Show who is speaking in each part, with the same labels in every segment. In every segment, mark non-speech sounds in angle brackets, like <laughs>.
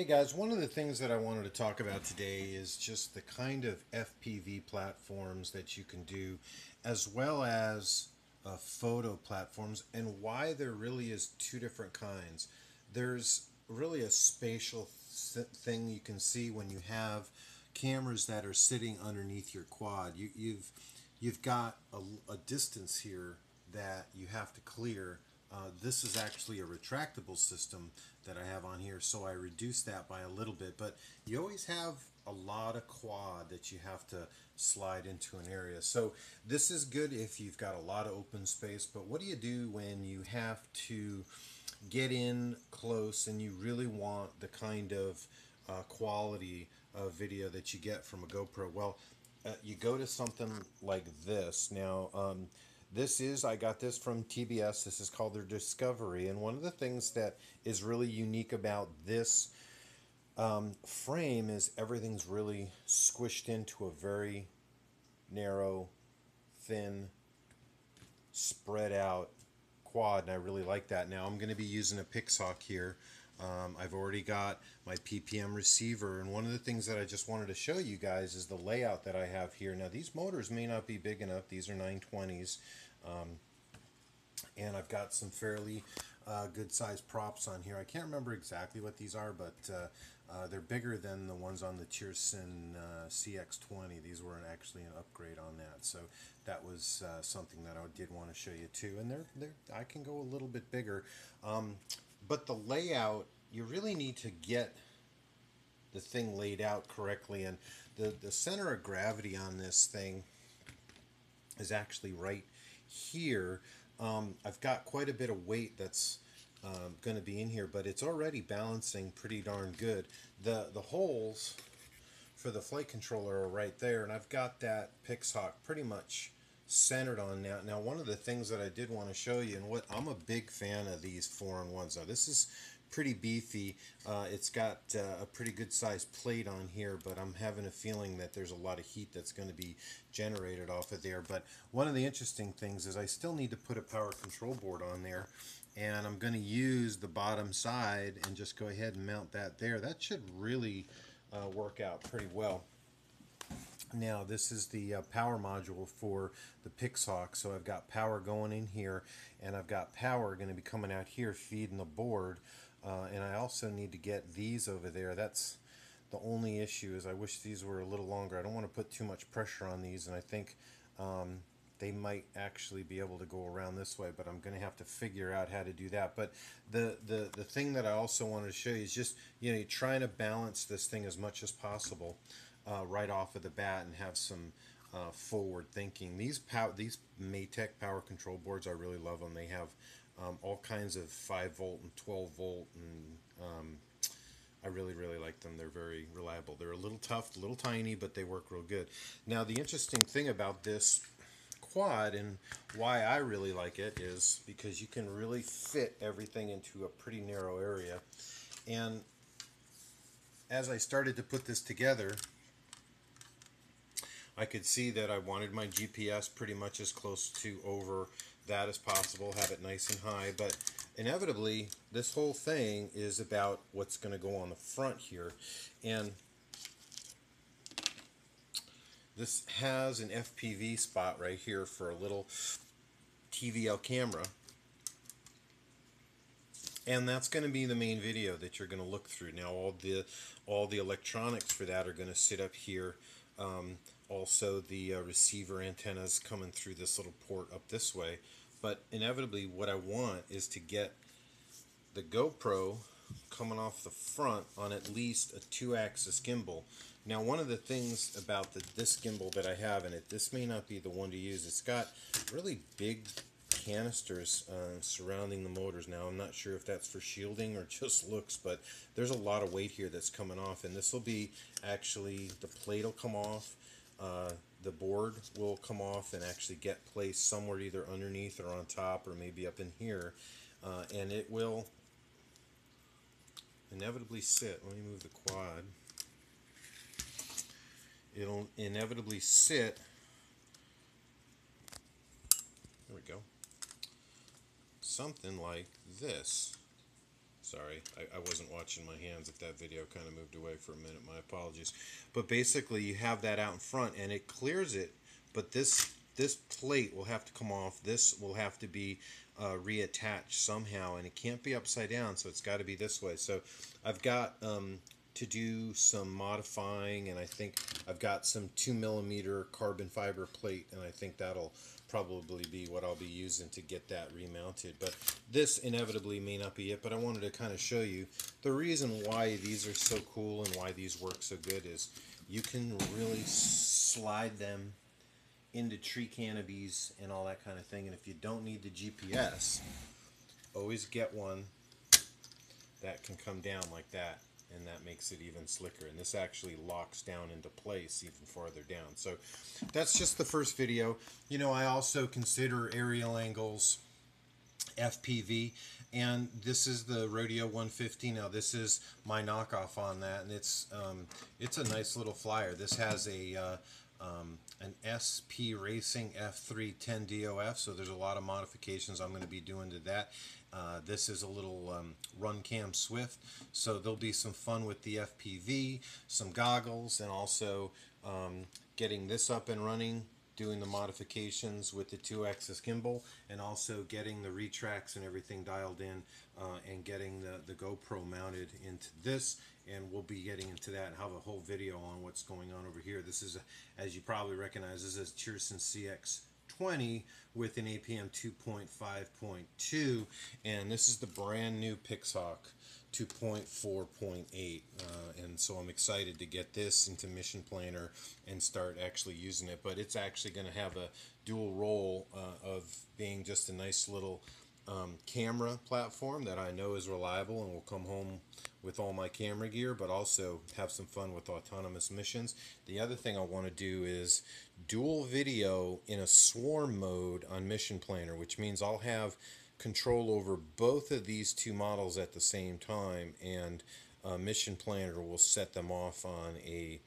Speaker 1: Hey guys, one of the things that I wanted to talk about today is just the kind of FPV platforms that you can do, as well as uh, photo platforms, and why there really is two different kinds. There's really a spatial th thing you can see when you have cameras that are sitting underneath your quad. You, you've you've got a, a distance here that you have to clear uh, this is actually a retractable system that I have on here, so I reduced that by a little bit. But you always have a lot of quad that you have to slide into an area. So this is good if you've got a lot of open space, but what do you do when you have to get in close and you really want the kind of uh, quality of video that you get from a GoPro? Well, uh, you go to something like this. Now, um, this is, I got this from TBS. This is called their Discovery. And one of the things that is really unique about this um, frame is everything's really squished into a very narrow, thin, spread out quad. And I really like that. Now I'm going to be using a Pixhawk here. Um, I've already got my PPM receiver and one of the things that I just wanted to show you guys is the layout that I have here. Now these motors may not be big enough. These are 920s um, and I've got some fairly uh, good sized props on here. I can't remember exactly what these are but uh, uh, they're bigger than the ones on the Cheerson uh, CX20. These were actually an upgrade on that so that was uh, something that I did want to show you too and they're, they're I can go a little bit bigger. Um, but the layout, you really need to get the thing laid out correctly. And the, the center of gravity on this thing is actually right here. Um, I've got quite a bit of weight that's um, going to be in here, but it's already balancing pretty darn good. The, the holes for the flight controller are right there, and I've got that Pixhawk pretty much centered on now. Now, one of the things that I did want to show you, and what I'm a big fan of these four-in-ones. Now, this is pretty beefy. Uh, it's got uh, a pretty good sized plate on here, but I'm having a feeling that there's a lot of heat that's going to be generated off of there. But one of the interesting things is I still need to put a power control board on there, and I'm going to use the bottom side and just go ahead and mount that there. That should really uh, work out pretty well. Now this is the uh, power module for the Pixhawk. So I've got power going in here and I've got power going to be coming out here feeding the board. Uh, and I also need to get these over there. That's the only issue is I wish these were a little longer. I don't want to put too much pressure on these and I think um, they might actually be able to go around this way, but I'm going to have to figure out how to do that. But the, the, the thing that I also wanted to show you is just, you know, trying to balance this thing as much as possible uh, right off of the bat and have some uh, forward thinking. These pow these Matek power control boards, I really love them. They have um, all kinds of 5 volt and 12 volt and um, I really, really like them. They're very reliable. They're a little tough, a little tiny, but they work real good. Now, the interesting thing about this quad and why I really like it is because you can really fit everything into a pretty narrow area. And as I started to put this together, I could see that I wanted my GPS pretty much as close to over that as possible, have it nice and high, but inevitably this whole thing is about what's going to go on the front here. And this has an FPV spot right here for a little TVL camera. And that's going to be the main video that you're going to look through. Now all the all the electronics for that are going to sit up here. Um, also the uh, receiver antennas coming through this little port up this way. But inevitably what I want is to get the GoPro coming off the front on at least a two-axis gimbal. Now one of the things about the, this gimbal that I have in it, this may not be the one to use, it's got really big canisters uh, surrounding the motors. Now I'm not sure if that's for shielding or <laughs> just looks, but there's a lot of weight here that's coming off and this will be actually, the plate will come off uh, the board will come off and actually get placed somewhere either underneath or on top or maybe up in here. Uh, and it will inevitably sit let me move the quad. It'll inevitably sit. There we go. Something like this Sorry, I, I wasn't watching my hands if that video kind of moved away for a minute. My apologies. But basically, you have that out in front and it clears it, but this this plate will have to come off. This will have to be uh, reattached somehow, and it can't be upside down, so it's got to be this way. So I've got um, to do some modifying, and I think I've got some two millimeter carbon fiber plate, and I think that'll probably be what I'll be using to get that remounted. But this inevitably may not be it, but I wanted to kind of show you the reason why these are so cool and why these work so good is you can really slide them into tree canopies and all that kind of thing. And if you don't need the GPS, always get one that can come down like that and that makes it even slicker. And this actually locks down into place even farther down. So that's just the first video. You know I also consider aerial angles FPV and this is the Rodeo 150 now this is my knockoff on that and it's um, it's a nice little flyer. This has a uh, um, an SP Racing F310 DOF, so there's a lot of modifications I'm going to be doing to that. Uh, this is a little um, Runcam Swift, so there'll be some fun with the FPV, some goggles, and also um, getting this up and running, doing the modifications with the two-axis gimbal, and also getting the retracts and everything dialed in, uh, and getting the, the GoPro mounted into this, and we'll be getting into that and have a whole video on what's going on over here. This is, a, as you probably recognize, this is Cheerson CX 20 with an APM 2.5.2 and this is the brand new Pixhawk 2.4.8 uh, and so I'm excited to get this into Mission Planner and start actually using it but it's actually going to have a dual role uh, of being just a nice little um, camera platform that I know is reliable and will come home with all my camera gear, but also have some fun with autonomous missions. The other thing I want to do is dual video in a swarm mode on Mission Planner, which means I'll have control over both of these two models at the same time, and uh, Mission Planner will set them off on a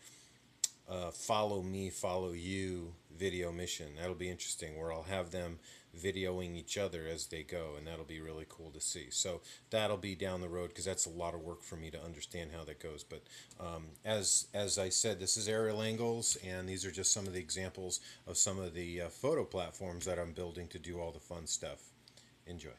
Speaker 1: uh, follow me, follow you video mission. That'll be interesting where I'll have them videoing each other as they go, and that'll be really cool to see. So that'll be down the road because that's a lot of work for me to understand how that goes. But um, as as I said, this is aerial angles, and these are just some of the examples of some of the uh, photo platforms that I'm building to do all the fun stuff. Enjoy.